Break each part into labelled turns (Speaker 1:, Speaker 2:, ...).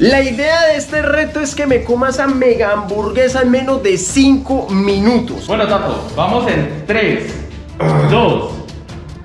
Speaker 1: La idea de este reto es que me coma esa mega hamburguesa en menos de 5 minutos.
Speaker 2: Bueno, Tato, vamos en 3, 2,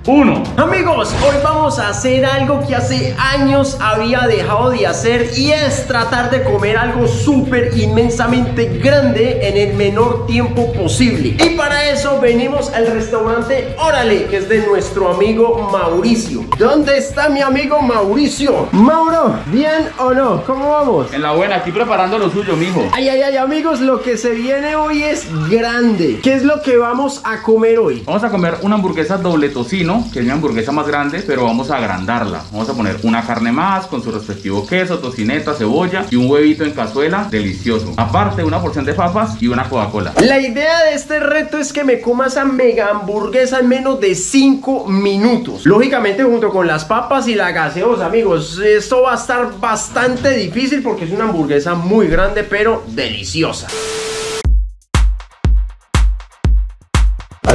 Speaker 2: uno.
Speaker 1: Amigos, hoy vamos a hacer algo que hace años había dejado de hacer y es tratar de comer algo súper inmensamente grande en el menor tiempo posible. Y para eso venimos al restaurante Órale, que es de nuestro amigo Mauricio. ¿Dónde está mi amigo Mauricio? Mauro, ¿bien o no? ¿Cómo vamos?
Speaker 2: En la buena, aquí preparando lo suyo, mijo.
Speaker 1: Ay, ay, ay, amigos, lo que se viene hoy es grande. ¿Qué es lo que vamos a comer hoy?
Speaker 2: Vamos a comer una hamburguesa doble tocino que es mi hamburguesa más grande, pero vamos a agrandarla. Vamos a poner una carne más con su respectivo queso, tocineta, cebolla y un huevito en cazuela delicioso. Aparte, una porción de papas y una Coca-Cola.
Speaker 1: La idea de este reto es que me coma esa mega hamburguesa en menos de 5 minutos. Lógicamente, junto con las papas y la gaseosa, amigos, esto va a estar bastante difícil porque es una hamburguesa muy grande, pero deliciosa.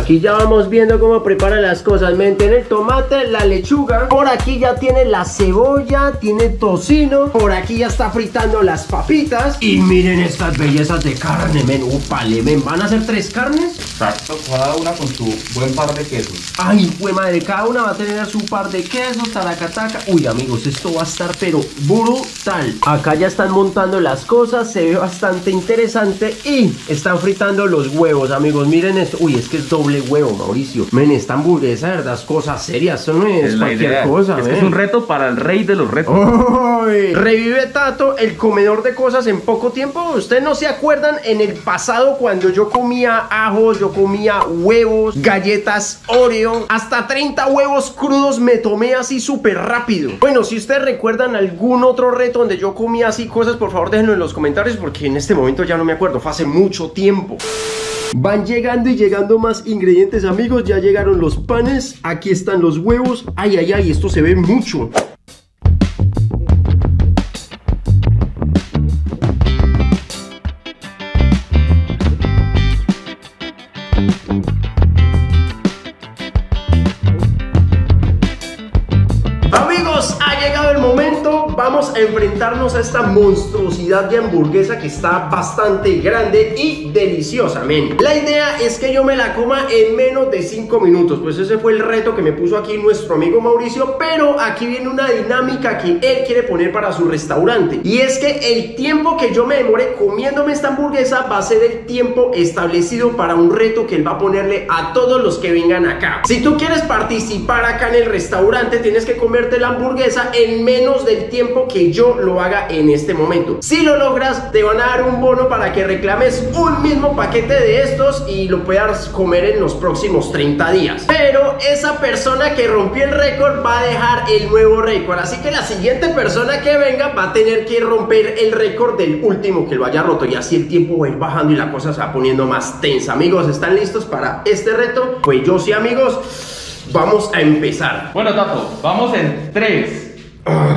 Speaker 1: Aquí ya vamos viendo cómo prepara las cosas. Me tiene el tomate, la lechuga. Por aquí ya tiene la cebolla, tiene tocino. Por aquí ya está fritando las papitas. Y miren estas bellezas de carne, men. Upale, men. ¿Van a ser tres carnes?
Speaker 2: Exacto, cada una con su buen par de quesos.
Speaker 1: Ay, fue madre, cada una va a tener su par de quesos, taracataca. Uy, amigos, esto va a estar pero brutal. Acá ya están montando las cosas, se ve bastante interesante y están fritando los huevos, amigos. Miren esto. Uy, es que es doble huevo, Mauricio. Men, esta hamburguesa, verdad, es cosas serias. Eso no es, cualquier cosa,
Speaker 2: es, es un reto para el rey de los retos.
Speaker 1: Revive Tato, el comedor de cosas en poco tiempo. Ustedes no se acuerdan en el pasado cuando yo comía ajos, yo comía huevos, galletas Oreo, hasta 30 huevos crudos me tomé así súper rápido. Bueno, si ustedes recuerdan algún otro reto donde yo comía así cosas, por favor déjenlo en los comentarios porque en este momento ya no me acuerdo, fue hace mucho tiempo. Van llegando y llegando más ingredientes, amigos. Ya llegaron los panes. Aquí están los huevos. Ay, ay, ay, esto se ve mucho. vamos a enfrentarnos a esta monstruosidad de hamburguesa que está bastante grande y deliciosa, men. La idea es que yo me la coma en menos de 5 minutos, pues ese fue el reto que me puso aquí nuestro amigo Mauricio, pero aquí viene una dinámica que él quiere poner para su restaurante. Y es que el tiempo que yo me demore comiéndome esta hamburguesa va a ser el tiempo establecido para un reto que él va a ponerle a todos los que vengan acá. Si tú quieres participar acá en el restaurante, tienes que comerte la hamburguesa en menos del tiempo que yo lo haga en este momento. Si lo logras, te van a dar un bono para que reclames un mismo paquete de estos y lo puedas comer en los próximos 30 días. Pero esa persona que rompió el récord va a dejar el nuevo récord. Así que la siguiente persona que venga va a tener que romper el récord del último que lo haya roto. Y así el tiempo va a ir bajando y la cosa se va poniendo más tensa. Amigos, ¿están listos para este reto? Pues yo sí, amigos. Vamos a empezar.
Speaker 2: Bueno, Tato, vamos en 3,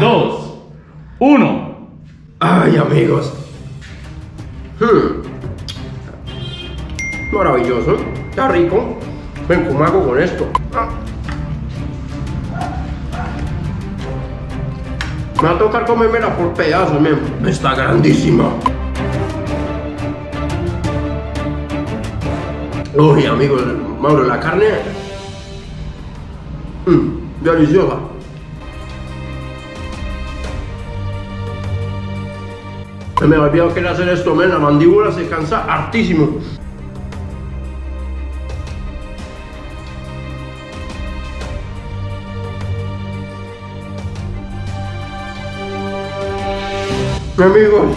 Speaker 2: 2, uno.
Speaker 1: Ay, amigos. Hmm. Maravilloso. Está rico. Ven, ¿cómo hago con esto? Ah. Me va a tocar comérmela por pedazos, men. Está grandísima. Uy, amigos, Mauro, la carne... Mmm, deliciosa. Me ha olvidado que hacer esto, men. La mandíbula se cansa hartísimo. Amigos,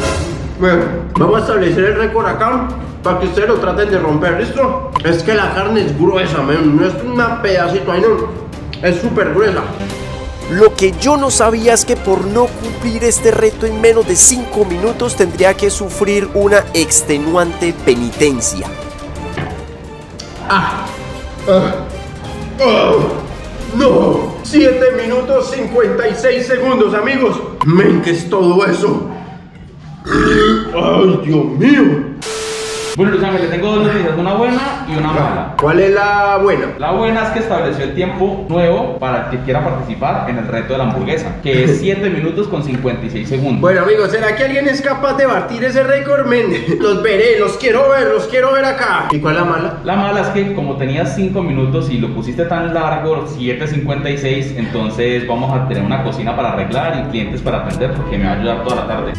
Speaker 1: bueno, vamos a establecer el récord acá para que ustedes lo traten de romper, ¿listo? Es que la carne es gruesa, men. no es una pedacito ahí, no. Es súper gruesa. Lo que yo no sabía es que por no cumplir este reto en menos de 5 minutos tendría que sufrir una extenuante penitencia. Ah, ah, ah no, 7 minutos 56 segundos, amigos. Men, ¿qué es todo eso? Ay, Dios mío.
Speaker 2: Bueno, Luis Ángel, le tengo dos noticias, una buena y una mala.
Speaker 1: ¿Cuál es la buena?
Speaker 2: La buena es que estableció el tiempo nuevo para el que quiera participar en el reto de la hamburguesa, que es 7 minutos con 56 segundos.
Speaker 1: Bueno amigos, ¿será que alguien es capaz de batir ese récord, men? Los veré, los quiero ver, los quiero ver acá. ¿Y cuál es la mala?
Speaker 2: La mala es que como tenías 5 minutos y lo pusiste tan largo, 7.56, entonces vamos a tener una cocina para arreglar y clientes para atender porque me va a ayudar toda la tarde.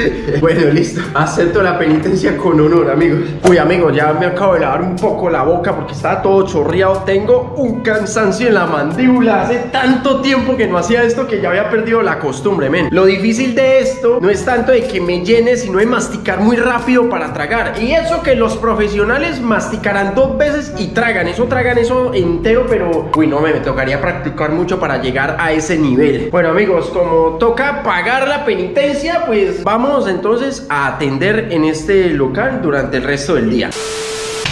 Speaker 1: Bueno, listo. Acepto la penitencia con honor, amigos. Uy, amigos, ya me acabo de lavar un poco la boca porque estaba todo chorreado. Tengo un cansancio en la mandíbula. Hace tanto tiempo que no hacía esto que ya había perdido la costumbre, men. Lo difícil de esto no es tanto de que me llene, sino de masticar muy rápido para tragar. Y eso que los profesionales masticarán dos veces y tragan. Eso tragan eso entero, pero uy, no me, me tocaría practicar mucho para llegar a ese nivel. Bueno, amigos, como toca pagar la penitencia, pues vamos entonces a atender en este local durante el resto del día.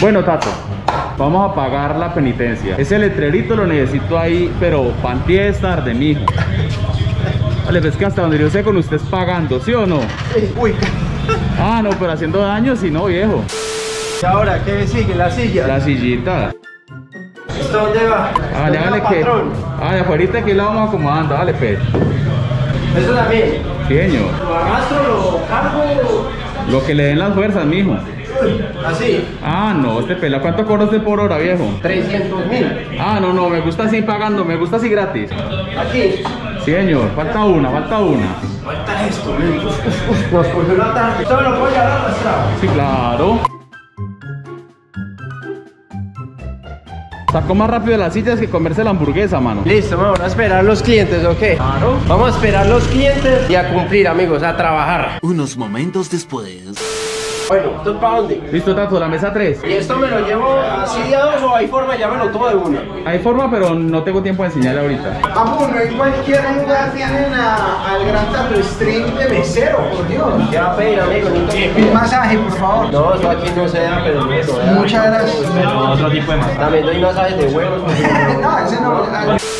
Speaker 2: Bueno, Tato, vamos a pagar la penitencia. Ese letrerito lo necesito ahí, pero panties tarde, mijo. Vale, pues que hasta donde yo sé con usted es pagando, ¿sí o no?
Speaker 1: Uy,
Speaker 2: Ah, no, pero haciendo daño, si no, viejo.
Speaker 1: ¿y ahora qué sigue? La silla.
Speaker 2: La sillita.
Speaker 1: ¿Esto dónde va?
Speaker 2: Ah,
Speaker 1: ¿Dónde
Speaker 2: hágale
Speaker 1: va,
Speaker 2: que.
Speaker 1: patrón?
Speaker 2: Ah, de afuera que la vamos acomodando, dale, pues.
Speaker 1: Eso también.
Speaker 2: Señor.
Speaker 1: Lo arrastro, lo cargo.
Speaker 2: Lo que le den las fuerzas, mijo.
Speaker 1: Así.
Speaker 2: Ah, no, este pela, ¿cuánto cobra usted por hora, viejo?
Speaker 1: 300 mil.
Speaker 2: Ah, no, no, me gusta así pagando, me gusta así gratis.
Speaker 1: Aquí.
Speaker 2: Sí, señor, falta una, falta una.
Speaker 1: Falta esto, uf. Nos cogió la tarde. ¿Esto me lo puedo llevar arrastrado?
Speaker 2: Sí, claro. Sacó más rápido las sillas que comerse la hamburguesa, mano.
Speaker 1: Listo, vamos a esperar los clientes, ¿ok?
Speaker 2: Claro.
Speaker 1: Vamos a esperar los clientes y a cumplir, amigos, a trabajar.
Speaker 3: Unos momentos después.
Speaker 1: Bueno, ¿esto es para dónde?
Speaker 2: Listo, Tato, la mesa 3.
Speaker 1: ¿Y esto me lo llevo así de a dos o hay forma de llevarlo todo de una?
Speaker 2: Hay forma, pero no tengo tiempo de enseñarle ahorita.
Speaker 4: Vamos, no en cualquier lugar tienen a- al gran Tato Stream de mesero, por Dios.
Speaker 1: Ya, pedir, amigo,
Speaker 4: Un masaje, por favor.
Speaker 1: No, eso aquí no se da, pero no.
Speaker 4: Muchas gracias.
Speaker 2: Pero otro tipo de más.
Speaker 1: También doy masajes de huevos.
Speaker 4: No, ese no.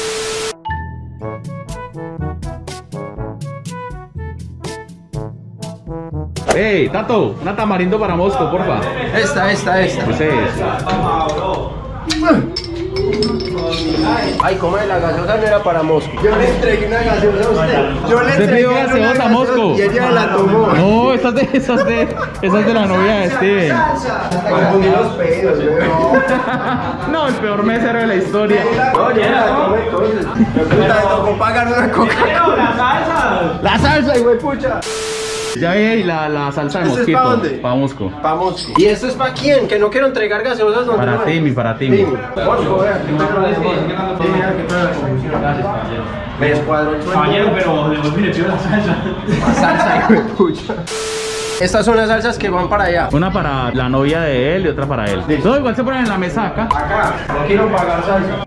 Speaker 2: Ey, Tato, una tamarindo para Mosco, porfa.
Speaker 1: Esta, esta, esta.
Speaker 2: Ese es.
Speaker 1: Ay, ¿cómo es la gaseosa no era para Mosco? Yo le entregué una gaseosa a usted. Yo le entregué una
Speaker 2: gaseosa a Mosco.
Speaker 1: Y ella la tomó.
Speaker 2: No, esa es de, esa es de, esa es de la novia de Steven. No, el peor mesero de la historia.
Speaker 1: No, me la tomé entonces. Me tocó pagar una coca. la salsa. La salsa, güey, pucha.
Speaker 2: Ya vi ahí la, la salsa de
Speaker 1: ¿Ese es
Speaker 2: mosquito.
Speaker 1: pa' dónde?
Speaker 2: Pa' Mosco.
Speaker 1: Pa' Mosco. ¿Y esto es para quién? Que no quiero entregar gaseosas donde
Speaker 2: Para
Speaker 1: no.
Speaker 2: Timmy, para Timmy.
Speaker 1: Mosco, vea, bueno. Me descuadró el.
Speaker 5: Caballero, pero le pido la salsa.
Speaker 1: La salsa, güey, pucha. Estas son las salsas que van para allá.
Speaker 2: Una para la novia de él y otra para él. No, igual se ponen en la mesa acá.
Speaker 1: Acá, no quiero pagar salsa.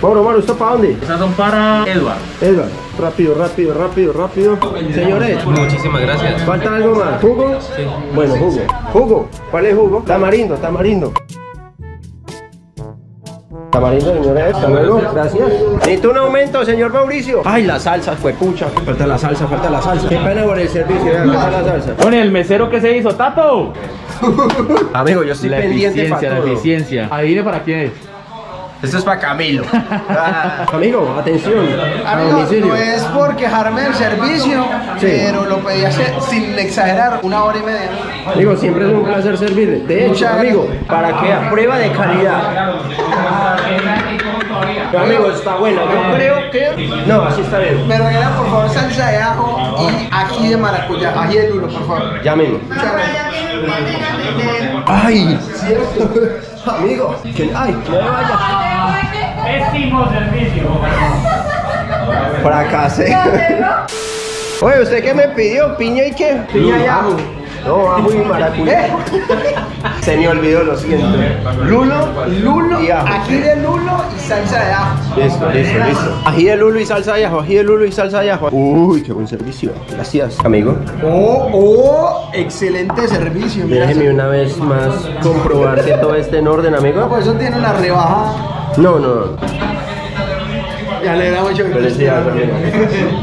Speaker 1: Bueno, Omar, ¿esto para dónde?
Speaker 2: Esas son para Edward.
Speaker 1: Edward, rápido, rápido, rápido, rápido. Señores,
Speaker 6: Muchísimas gracias.
Speaker 1: ¿falta algo más? ¿Jugo? Sí. Bueno, jugo. ¿Jugo? ¿Cuál es jugo? Tamarindo, tamarindo. Tamarindo, señores, hasta luego, gracias. Necesito un aumento, señor Mauricio. Ay, la salsa, fue pucha. Falta la salsa, falta la salsa. Qué pena por el servicio, falta la salsa.
Speaker 2: ¿y el mesero que se hizo, Tato.
Speaker 1: Amigo, yo estoy
Speaker 2: la
Speaker 1: pendiente
Speaker 2: eficiencia,
Speaker 1: para
Speaker 2: la
Speaker 1: todo.
Speaker 2: eficiencia. Adivine para quién es.
Speaker 1: Esto es para Camilo. Ah, Amigo, atención.
Speaker 4: Amigo, no es por quejarme del servicio,
Speaker 1: Sí.
Speaker 4: pero lo pedí hace, sin exagerar, una hora y media.
Speaker 1: Amigo, siempre es un placer servirle. De hecho,
Speaker 4: Muchas
Speaker 1: amigo, para que a prueba de calidad. Pero, amigo, está bueno. Yo creo que. No, así está bien.
Speaker 4: Me regalan, por favor, salsa de ajo y ají de maracuyá, ají de lulo, por favor.
Speaker 1: Ya mismo.
Speaker 4: Muchas gracias.
Speaker 1: ¡Ay! amigo, que. ¡Ay! No me vaya.
Speaker 5: Pésimo servicio.
Speaker 1: Fracasé. Oye, ¿usted qué me pidió? ¿Piña y qué? Piña y ajo. No, ajo y maracuyá. Se me olvidó, lo siento. Lulo,
Speaker 4: Lulo,
Speaker 1: y ajo.
Speaker 4: ají de lulo y salsa de ajo.
Speaker 1: Listo, listo, listo. Ají de lulo y salsa de ajo, ají de lulo y salsa de ajo. Uy, qué buen servicio. Gracias, amigo.
Speaker 4: Oh, oh, excelente servicio. Mira,
Speaker 1: Déjeme una vez más comprobar que todo esté en orden,
Speaker 4: No,
Speaker 1: amigo.
Speaker 4: por eso tiene una rebaja.
Speaker 1: No, no.
Speaker 4: Me alegra mucho que
Speaker 1: Felicidades, amigo.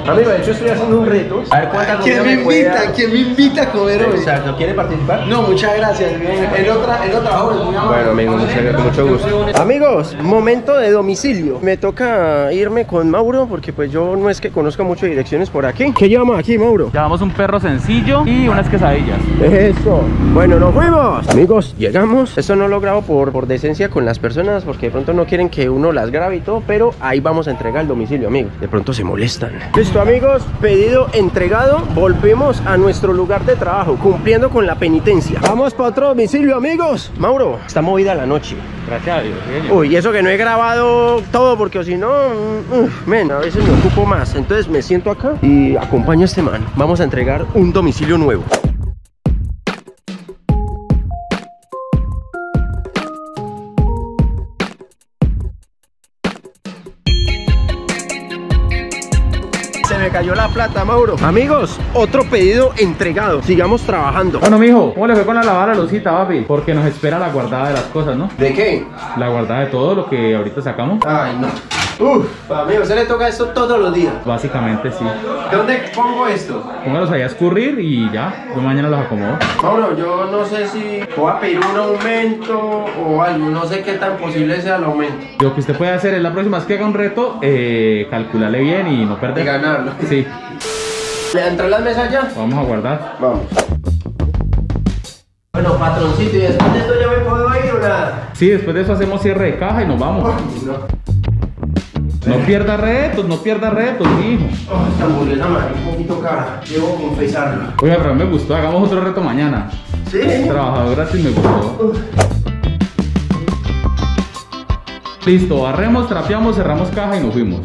Speaker 1: Amigo, de hecho estoy haciendo un reto. A ver cuánta
Speaker 4: ¿Quién me invita? ¿Quién me invita a comer hoy?
Speaker 1: Exacto, ¿quiere participar?
Speaker 4: No, muchas gracias. El otra, el otra joven, muy amable.
Speaker 1: Bueno, amigo, muchas- con mucho gusto. Amigos, momento de domicilio. Me toca irme con Mauro porque pues yo no es que conozca mucho direcciones por aquí. ¿Qué llevamos aquí, Mauro?
Speaker 2: Llevamos un perro sencillo y unas quesadillas.
Speaker 1: Eso. Bueno, nos fuimos. Amigos, llegamos. Esto no lo grabo por, por decencia con las personas porque de pronto no quieren que uno las grabe y todo, pero ahí vamos a entregar el domicilio, amigos. De pronto se molestan. Listo, amigos. Pedido entregado. Volvemos a nuestro lugar de trabajo, cumpliendo con la penitencia. Vamos para otro domicilio, amigos. Mauro, está movida la noche.
Speaker 2: Gracias a Dios. señor.
Speaker 1: Uy, y eso que no he grabado todo porque si no, mm, men, a veces me ocupo más. Entonces me siento acá y acompaño a este man. Vamos a entregar un domicilio nuevo. Cayó la plata, Mauro. Amigos, otro pedido entregado. Sigamos trabajando.
Speaker 2: Bueno, mijo, ¿cómo le fue con la lavada la lucita, papi? Porque nos espera la guardada de las cosas, ¿no?
Speaker 1: ¿De qué?
Speaker 2: La guardada de todo lo que ahorita sacamos.
Speaker 1: Ay, no. Uf, amigo, se le toca esto todos los días.
Speaker 2: Básicamente sí.
Speaker 1: ¿Dónde pongo esto?
Speaker 2: Póngalos ahí a escurrir y ya. Yo mañana los acomodo.
Speaker 1: Mauro, yo no sé si voy a pedir un aumento o algo, no sé qué tan posible sea el aumento.
Speaker 2: Lo que usted puede hacer es la próxima vez que haga un reto, eh, calcularle bien y no perder.
Speaker 1: Y ganarlo.
Speaker 2: Sí,
Speaker 1: ¿Le entran las mesas ya?
Speaker 2: vamos a guardar.
Speaker 1: Vamos. Bueno, patroncito, ¿y después de esto ya me puedo ir o nada?
Speaker 2: Sí, después de eso hacemos cierre de caja y nos vamos.
Speaker 1: No.
Speaker 2: No pierda retos, no pierda retos, mijo.
Speaker 1: Oh, esta hamburguesa me un poquito cara, debo confesarlo.
Speaker 2: Oiga, pero me gustó, hagamos otro reto mañana.
Speaker 1: ¿Sí?
Speaker 2: Trabajador gratis me gustó. Listo, barremos, trapeamos, cerramos caja y nos fuimos.